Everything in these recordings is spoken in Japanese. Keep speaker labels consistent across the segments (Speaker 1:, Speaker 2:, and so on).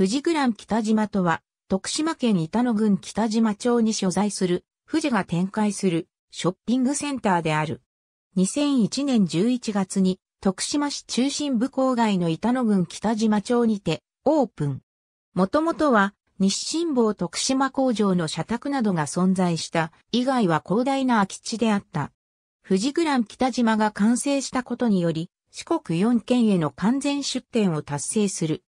Speaker 1: 富士グラン北島とは、徳島県板野郡北島町に所在する、富士が展開する、ショッピングセンターである。2001年11月に、徳島市中心部郊外の板野郡北島町にて、オープン。もともとは、日清坊徳島工場の社宅などが存在した以外は広大な空き地であった。富士グラン北島が完成したことにより、四国4県への完全出店を達成する。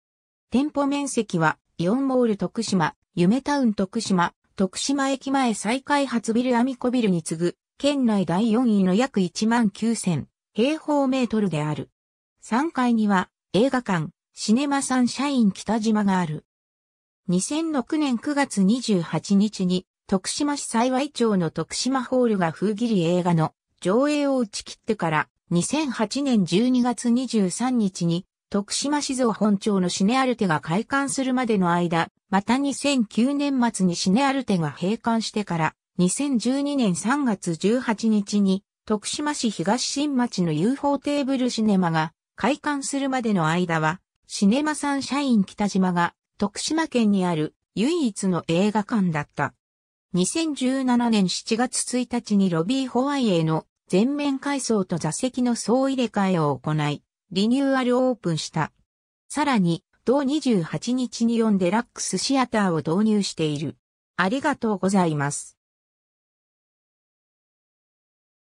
Speaker 1: 店舗面積は、イオンモール徳島、夢タウン徳島、徳島駅前再開発ビルアミコビルに次ぐ、県内第4位の約1万9000平方メートルである。3階には映画館、シネマサンシャイン北島がある。2006年9月28日に徳島市幸町の徳島ホールが風切り映画の上映を打ち切ってから2008年12月23日に徳島市造本町のシネアルテが開館するまでの間、また2009年末にシネアルテが閉館してから2012年3月18日に徳島市東新町の UFO テーブルシネマが開館するまでの間はシネマサンシャイン北島が徳島県にある唯一の映画館だった。2017年7月1日にロビーホワイエの全面改装と座席の総入れ替えを行い、リニューアルオープンした。さらに、同28日に4デラックスシアターを導入している。ありがとうございます。